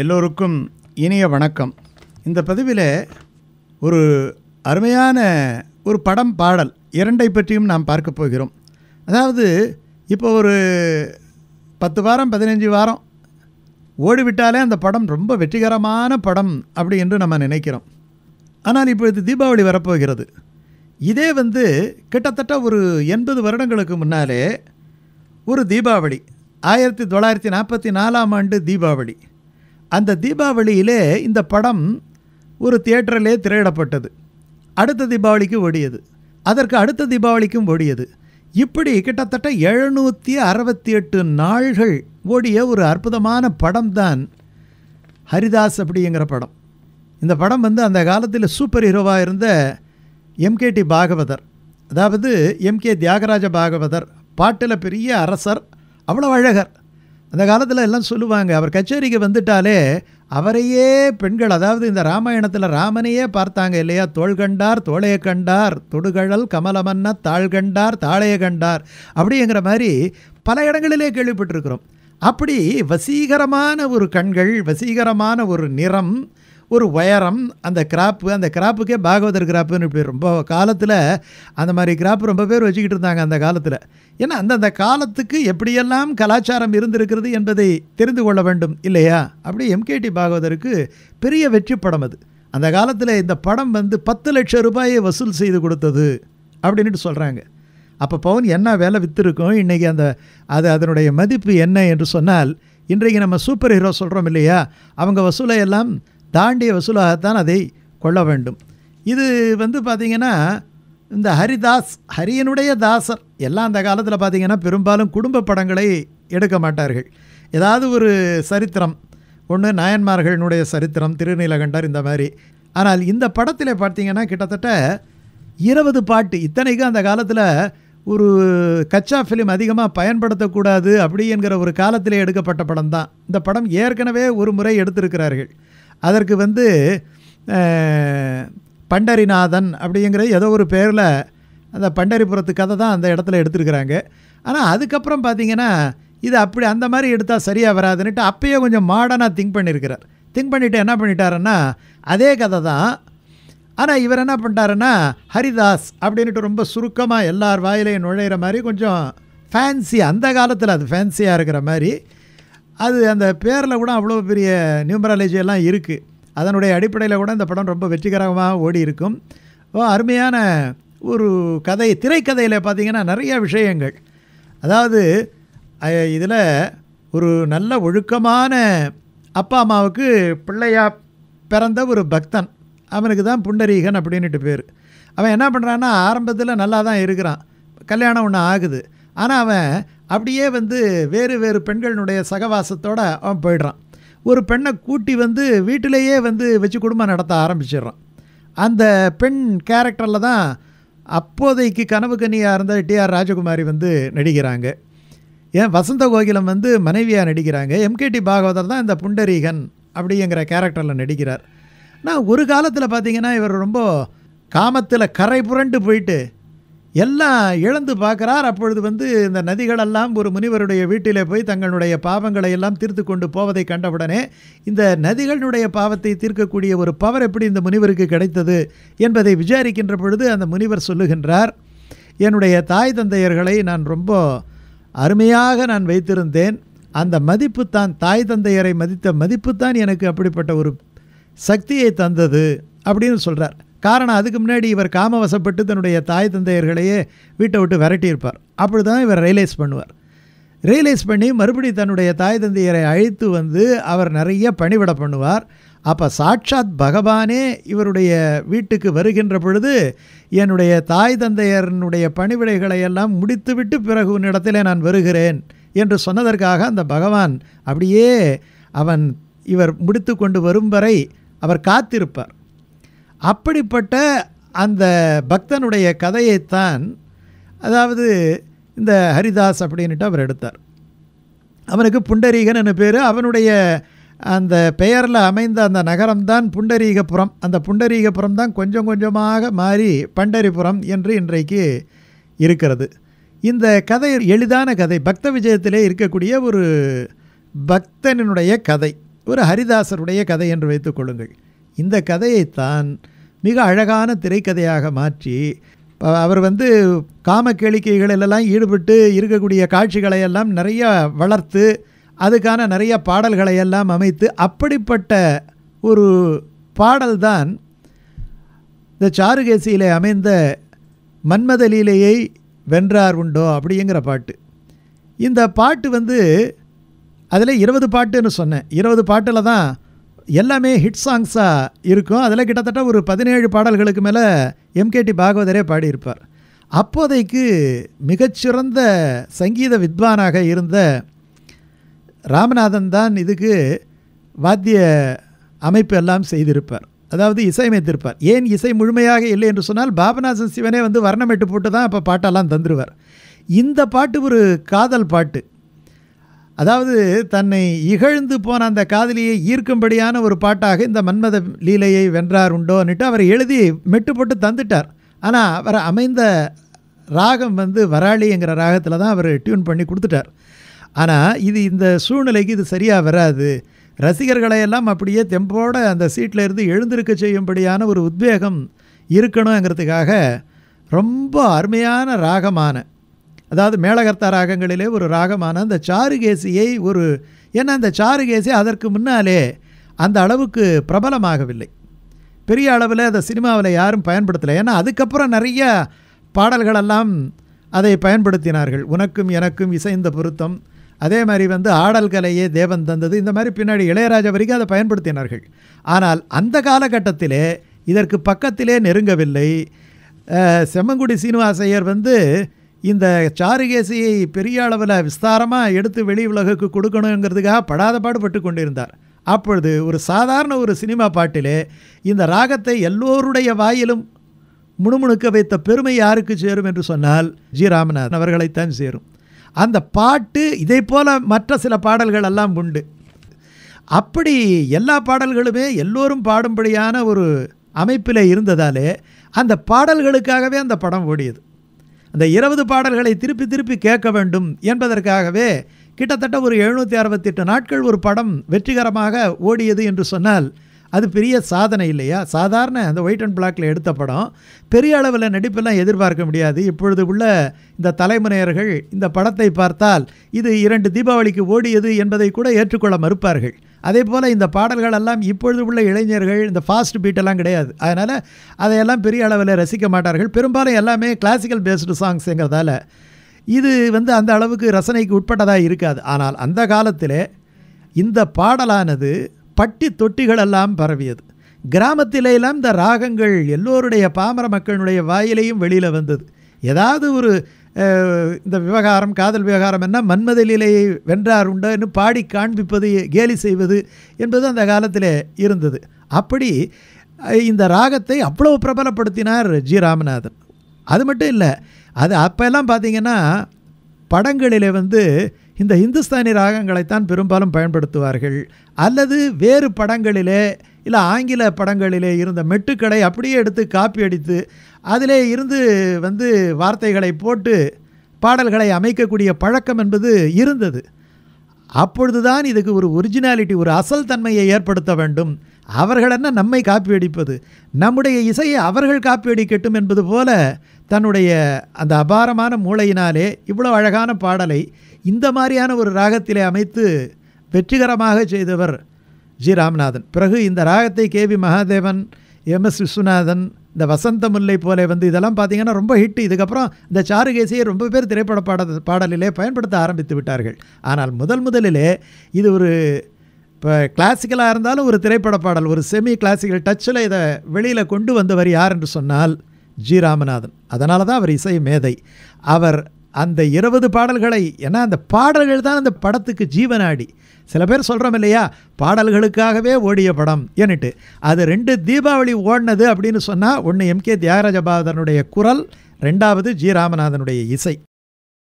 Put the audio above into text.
எல்லோருக்கும் இனிய வணக்கம். இந்த பதிவில் ஒரு அருமையான ஒரு படம் பாடல் இரண்டை பற்றியும் நாம் பார்க்க போகிறோம். அதாவது இப்போ ஒரு பத்து வாரம் பதினஞ்சு வாரம் ஓடிவிட்டாலே அந்த படம் ரொம்ப வெற்றிகரமான படம் அப்படி என்று நம்ம நினைக்கிறோம். ஆனால் இப்பொழுது தீபாவளி வரப்போகிறது. இதே வந்து கிட்டத்தட்ட ஒரு எண்பது வருடங்களுக்கு முன்னாலே ஒரு தீபாவளி ஆயிரத்தி தொள்ளாயிரத்தி நாற்பத்தி நாலாம் ஆண்டு தீபாவளி. அந்த தீபாவளியிலே இந்த படம் ஒரு தியேட்டரிலே திரையிடப்பட்டது. அடுத்த தீபாவளிக்கு ஓடியது. அதற்கு அடுத்த தீபாவளிக்கும் ஓடியது. இப்படி கிட்டத்தட்ட எழுநூற்றி அறுபத்தி எட்டு நாள்கள் ஓடிய ஒரு அற்புதமான படம்தான் ஹரிதாஸ் அப்படிங்கிற படம். இந்த படம் வந்து அந்த காலத்தில் சூப்பர் ஹீரோவாக இருந்த எம்கேடி பாகவதர் அதாவது எம்கே தியாகராஜ பாகவதர் பாட்டில் பெரிய அரசர் அவ்வளோ அழகர். அந்த காலத்தில் எல்லாம் சொல்லுவாங்க அவர் கச்சேரிக்கு வந்துட்டாலே அவரையே பெண்கள் அதாவது இந்த ராமாயணத்தில் ராமனையே பார்த்தாங்க இல்லையா? தோள் கண்டார் தோளைய கண்டார் தொடுகழல் கமலமன்ன தாழ் கண்டார் தாளைய கண்டார் அப்படிங்கிற மாதிரி பல இடங்களிலே கேள்விப்பட்டிருக்கிறோம். அப்படி வசீகரமான ஒரு கண்கள் வசீகரமான ஒரு நிறம் ஒரு உயரம் அந்த கிராப்பு அந்த கிராப்புக்கே பாகவதர் கிராப்புன்னு பேர். ரொம்ப காலத்தில் அந்த மாதிரி கிராப்பு ரொம்ப பேர் வச்சுக்கிட்டு இருந்தாங்க அந்த காலத்தில். ஏன்னா அந்தந்த காலத்துக்கு எப்படியெல்லாம் கலாச்சாரம் இருந்திருக்கிறது என்பதை தெரிந்து கொள்ள வேண்டும் இல்லையா? அப்படி எம்கேடி பாகவதருக்கு பெரிய வெற்றி படம் அது. அந்த காலத்தில் இந்த படம் வந்து பத்து லட்சம் ரூபாயை வசூல் செய்து கொடுத்தது அப்படின்ட்டு சொல்கிறாங்க அப்போ பவுன் என்ன வேலை விற்றுருக்கும் இன்றைக்கி அந்த அது அதனுடைய மதிப்பு என்ன என்று சொன்னால் இன்றைக்கு நம்ம சூப்பர் ஹீரோ சொல்கிறோம் இல்லையா? அவங்க வசூலை எல்லாம் தாண்டிய வசூலாகத்தான் அதை கொள்ள வேண்டும். இது வந்து பார்த்திங்கன்னா இந்த ஹரிதாஸ் ஹரியனுடைய தாசர் எல்லாம் அந்த காலத்தில் பார்த்திங்கன்னா பெரும்பாலும் குடும்ப படங்களை எடுக்க மாட்டார்கள். ஏதாவது ஒரு சரித்திரம் ஒன்று நாயன்மார்களினுடைய சரித்திரம் திருநீலகண்டர் இந்த மாதிரி. ஆனால் இந்த படத்தில் பார்த்திங்கன்னா கிட்டத்தட்ட இருபது பாட்டு இத்தனைக்கும் அந்த காலத்தில் ஒரு கச்சா ஃபிலிம் அதிகமாக பயன்படுத்தக்கூடாது அப்படி என்கிற ஒரு காலத்தில் எடுக்கப்பட்ட படம் தான் இந்த படம் ஏற்கனவே ஒரு முறை எடுத்திருக்கிறார்கள். அதற்கு வந்து பண்டரிநாதன் அப்படிங்கிற ஏதோ ஒரு பேரில் அந்த பண்டரிபுரத்து கதை தான் அந்த இடத்துல எடுத்திருக்கிறாங்க. ஆனால் அதுக்கப்புறம் பார்த்தீங்கன்னா இது அப்படி அந்த மாதிரி எடுத்தால் சரியாக வராதுன்னுட்டு அப்பயே கொஞ்சம் மாடர்னாக திங்க் பண்ணியிருக்கிறார் திங்க் பண்ணிவிட்டு என்ன பண்ணிட்டாருன்னா அதே கதை தான். ஆனால் இவர் என்ன பண்ணிட்டாருன்னா ஹரிதாஸ் அப்படின்ட்டு ரொம்ப சுருக்கமாக எல்லார் வாயிலையும் நுழையிற மாதிரி கொஞ்சம் ஃபேன்சி அந்த காலத்தில் அது ஃபேன்சியாக இருக்கிற மாதிரி அது அந்த பேரில் கூட அவ்வளோ பெரிய நியூமராலஜி எல்லாம் இருக்குது அதனுடைய அடிப்படையில் கூட இந்த படம் ரொம்ப வெற்றிகரமாக ஓடி இருக்கும். அருமையான ஒரு கதை திரைக்கதையில் பார்த்திங்கன்னா நிறைய விஷயங்கள். அதாவது இதில் ஒரு நல்ல ஒழுக்கமான அப்பா அம்மாவுக்கு பிள்ளையாக பிறந்த ஒரு பக்தன். அவனுக்கு தான் புண்டரீகன் அப்படின்ட்டு பேர். அவன் என்ன பண்ணுறான்னா ஆரம்பத்தில் நல்லா தான் இருக்கிறான். கல்யாணம் ஒன்று ஆகுது. ஆனால் அவன் அப்படியே வந்து வேறு வேறு பெண்களினுடைய சகவாசத்தோடு அவன் போயிடுறான். ஒரு பெண்ணை கூட்டி வந்து வீட்டிலேயே வந்து வச்சு குடும்பம் நடத்த ஆரம்பிச்சிடுறான். அந்த பெண் கேரக்டரில் தான் அப்போதைக்கு கனவு கன்னியாக இருந்த டிஆர் ராஜகுமாரி வந்து நடிக்கிறாங்க. ஏன் வசந்த கோகிலம் வந்து மனைவியாக நடிக்கிறாங்க. எம்கேடி பாகவதர் தான் இந்த புண்டரீகன் அப்படிங்கிற கேரக்டரில் நடிக்கிறார். நான் ஒரு காலத்தில் பார்த்திங்கன்னா இவர் ரொம்ப காமத்தில் கரை புரண்டு போயிட்டு எல்லாம் இழந்து பார்க்குறார். அப்பொழுது வந்து இந்த நதிகளெல்லாம் ஒரு முனிவருடைய வீட்டிலே போய் தங்களுடைய பாவங்களை எல்லாம் தீர்த்து கொண்டு போவதை கண்டவுடனே இந்த நதிகளுடைய பாவத்தை தீர்க்கக்கூடிய ஒரு பவர் எப்படி இந்த முனிவருக்கு கிடைத்தது என்பதை விசாரிக்கின்ற பொழுது அந்த முனிவர் சொல்லுகின்றார் என்னுடைய தாய் தந்தையர்களை நான் ரொம்ப அருமையாக நான் வைத்திருந்தேன். அந்த மதிப்பு தான் தாய் தந்தையரை மதித்த மதிப்பு தான் எனக்கு அப்படிப்பட்ட ஒரு சக்தியை தந்தது. அப்படின்னு சொல்கிறார் காரணம் அதுக்கு முன்னாடி இவர் காமவசப்பட்டு தன்னுடைய தாய் தந்தையர்களையே வீட்டை விட்டு விரட்டியிருப்பார். அப்படி தான் இவர் ரியலைஸ் பண்ணுவார். ரியலைஸ் பண்ணி மறுபடியும் தன்னுடைய தாய் தந்தையரை அழைத்து வந்து அவர் நிறைய பணிவிட பண்ணுவார். அப்போ சாட்சாத் பகவானே இவருடைய வீட்டுக்கு வருகின்ற பொழுது என்னுடைய தாய் தந்தையனுடைய பணிவிடைகளை எல்லாம் முடித்துவிட்டு பிறகு உன்னிடத்திலே நான் வருகிறேன் என்று சொன்னதற்காக அந்த பகவான் அப்படியே அவன் இவர் முடித்து கொண்டு வரும் வரை அவர் காத்திருப்பார். அப்படிப்பட்ட அந்த பக்தனுடைய கதையைத்தான் அதாவது இந்த ஹரிதாஸ் அப்படின்ட்டு அவர் எடுத்தார். அவனுக்கு புண்டரீகன் என்ன பேர் அவனுடைய அந்த பெயரில் அமைந்த அந்த நகரம்தான் புண்டரீகபுரம். அந்த புண்டரீகபுரம் தான் கொஞ்சம் கொஞ்சமாக மாறி பண்டரிபுரம் என்று இன்றைக்கு இருக்கிறது. இந்த கதை எளிதான கதை பக்த விஜயத்திலே இருக்கக்கூடிய ஒரு பக்தனினுடைய கதை ஒரு ஹரிதாசருடைய கதை என்று வைத்துக்கொள்ளுங்கள் இந்த கதையைத்தான் மிக அழகான திரைக்கதையாக மாற்றி அவர் வந்து காம கேளிக்கைகளிலெல்லாம் ஈடுபட்டு இருக்கக்கூடிய காட்சிகளை எல்லாம் நிறைய வளர்த்து அதுக்கான நிறைய பாடல்களை எல்லாம் அமைத்து அப்படிப்பட்ட ஒரு பாடல்தான் இந்த சாருகேசியிலே அமைந்த மன்மதலீலையை வென்றார் உண்டோ அப்படிங்கிற பாட்டு. இந்த பாட்டு வந்து அதில் இருபது பாட்டுன்னு சொன்னேன். இருபது பாட்டில் தான் எல்லாமே ஹிட் சாங்ஸாக இருக்கும். அதில் கிட்டத்தட்ட ஒரு பதினேழு பாடல்களுக்கு மேலே எம்கேடி பாகவதரே பாடியிருப்பார். அப்போதைக்கு மிகச்சிறந்த சங்கீத வித்வானாக இருந்த ராமநாதன் தான் இதுக்கு வாத்திய அமைப்பு எல்லாம் செய்திருப்பார். அதாவது இசையமைத்திருப்பார். ஏன் இசை முழுமையாக இல்லை என்று சொன்னால் பாபநாசன் சிவனே வந்து வர்ணமிட்டு போட்டு தான் அப்போ பாட்டெல்லாம் தந்துருவார். இந்த பாட்டு ஒரு காதல் பாட்டு. அதாவது தன்னை இகழ்ந்து போன அந்த காதலியை ஈர்க்கும்படியான ஒரு பாட்டாக இந்த மன்மத லீலையை வென்றார் உண்டோன்னுட்டு அவர் எழுதி மெட்டு போட்டு தந்துட்டார். ஆனால் அவர் அமைந்த ராகம் வந்து வராளிங்கிற ராகத்தில் தான் அவர் டியூன் பண்ணி கொடுத்துட்டார். ஆனால் இது இந்த சூழ்நிலைக்கு இது சரியாக வராது. ரசிகர்களையெல்லாம் அப்படியே தெம்போட அந்த சீட்டில் இருந்து எழுந்திருக்க செய்யும்படியான ஒரு உத்வேகம் இருக்கணுங்கிறதுக்காக ரொம்ப அருமையான ராகமான அதாவது மேளகர்த்தா ராகங்களிலே ஒரு ராகமான அந்த சாருகேசியை ஒரு ஏன்னா அந்த சாருகேசி அதற்கு முன்னாலே அந்த அளவுக்கு பிரபலமாகவில்லை. பெரிய அளவில் அதை சினிமாவில் யாரும் பயன்படுத்தலை. ஏன்னா அதுக்கப்புறம் நிறைய பாடல்களெல்லாம் அதை பயன்படுத்தினார்கள். உனக்கும் எனக்கும் இசைந்த பொருத்தம். அதே மாதிரி வந்து ஆடல் கலையே தேவன் தந்தது. இந்த மாதிரி பின்னாடி இளையராஜா வரைக்கும் அதை பயன்படுத்தினார்கள். ஆனால் அந்த காலகட்டத்திலே இதற்கு பக்கத்திலே நெருங்கவில்லை. செம்மங்குடி சீனிவாசையர் வந்து இந்த சாருகேசியை பெரிய அளவில் விஸ்தாரமாக எடுத்து வெளி உலகுக்கு கொடுக்கணுங்கிறதுக்காக படாத பாடுபட்டு கொண்டிருந்தார். அப்பொழுது ஒரு சாதாரண ஒரு சினிமா பாட்டிலே இந்த ராகத்தை எல்லோருடைய வாயிலும் முணுமுணுக்க வைத்த பெருமை யாருக்கு சேரும் என்று சொன்னால் ஜி. ராமநாதன் அவர்களைத்தான் சேரும். அந்த பாட்டு இதை போல மற்ற சில பாடல்கள் எல்லாம் உண்டு. அப்படி எல்லா பாடல்களுமே எல்லோரும் பாடும்படியான ஒரு அமைப்பில் இருந்ததாலே அந்த பாடல்களுக்காகவே அந்த படம் ஓடியது. அந்த இருபது பாடல்களை திருப்பி திருப்பி கேட்க வேண்டும் என்பதற்காகவே கிட்டத்தட்ட ஒரு எழுநூற்றி அறுபத்தெட்டு நாட்கள் ஒரு படம் வெற்றிகரமாக ஓடியது என்று சொன்னால் அது பெரிய சாதனை இல்லையா? சாதாரண அந்த ஒயிட் அண்ட் பிளாக்ல எடுத்த படம் பெரிய அளவில் நடிப்பெல்லாம் எதிர்பார்க்க முடியாது. இப்பொழுது உள்ள இந்த தலைமுறையர்கள் இந்த படத்தை பார்த்தால் இது இரண்டு தீபாவளிக்கு ஓடியது என்பதை கூட ஏற்றுக்கொள்ள மறுப்பார்கள். அதே போல் இந்த பாடல்கள் எல்லாம் இப்பொழுது உள்ள இளைஞர்கள் இந்த ஃபாஸ்ட் பீட்டெல்லாம் கிடையாது. அதனால் அதையெல்லாம் பெரிய அளவில் ரசிக்க மாட்டார்கள். பெரும்பாலும் எல்லாமே கிளாசிக்கல் பேஸ்டு சாங்ஸுங்கிறதால இது வந்து அந்த அளவுக்கு ரசனைக்கு உட்பட்டதாக இருக்காது. ஆனால் அந்த காலத்தில் இந்த பாடலானது பட்டி தொட்டிகளெல்லாம் பரவியது. கிராமத்திலெல்லாம் இந்த ராகங்கள் எல்லோருடைய பாமர மக்களுடைய வாயிலையும் வெளியில் வந்தது. ஏதாவது ஒரு இந்த விவகாரம் காதல் விவகாரம் என்ன மன்மதலிலேயே வென்றார் உண்டுன்னு பாடி காண்பிப்பது கேலி செய்வது என்பது அந்த காலத்தில் இருந்தது. அப்படி இந்த ராகத்தை அவ்வளோ பிரபலப்படுத்தினார் ஜி. ராமநாதன். அது மட்டும் இல்லை அது அப்போல்லாம் பார்த்தீங்கன்னா படங்களிலே வந்து இந்த இந்துஸ்தானி ராகங்களைத்தான் பெரும்பாலும் பயன்படுத்துவார்கள். அல்லது வேறு படங்களிலே இல்லை ஆங்கில படங்களிலே இருந்த மெட்டுக்களை அப்படியே எடுத்து காப்பி அடித்து அதிலே இருந்து வந்து வார்த்தைகளை போட்டு பாடல்களை அமைக்கக்கூடிய பழக்கம் என்பது இருந்தது. அப்பொழுதுதான் இதுக்கு ஒரு ஒரிஜினாலிட்டி ஒரு அசல் தன்மையை ஏற்படுத்த வேண்டும். அவர்கள் என்ன நம்மை காப்பி அடிப்பது? நம்முடைய இசையை அவர்கள் காப்பி அடிக்கட்டும் என்பது போல தன்னுடைய அந்த அபாரமான மூளையினாலே இவ்வளோ அழகான பாடலை இந்த மாதிரியான ஒரு ராகத்திலே அமைத்து வெற்றிகரமாக செய்தவர் ஜி. ராமநாதன். பிறகு இந்த ராகத்தை K. V. Mahadevan M. S. Viswanathan இந்த வசந்த முல்லை போல வந்து இதெல்லாம் பார்த்தீங்கன்னா ரொம்ப ஹிட் இதுக்கப்புறம் இந்த சாருகேசியை ரொம்ப பேர் திரைப்பட பாட பாடலிலே பயன்படுத்த ஆரம்பித்து விட்டார்கள். ஆனால் முதல் முதலிலே இது ஒரு இப்போ கிளாசிக்கலாக இருந்தாலும் ஒரு திரைப்பட பாடல் ஒரு செமி கிளாசிக்கல் டச்சில் இதை வெளியில் கொண்டு வந்தவர் யார் என்று சொன்னால் ஜி ராமநாதன் அதனால தான் அவர் இசை மேதை. அவர் அந்த இருபது பாடல்களை ஏன்னா அந்த பாடல்கள் தான் அந்த படத்துக்கு ஜீவனாடி. சில பேர் சொல்கிறோம் இல்லையா பாடல்களுக்காகவே ஓடிய படம் ஏன்னுட்டு. அது ரெண்டு தீபாவளி ஓடினது அப்படின்னு சொன்னால் ஒன்று எம்கே தியாகராஜ பாதனுடைய குரல் ரெண்டாவது ஜி ராமநாதனுடைய இசை.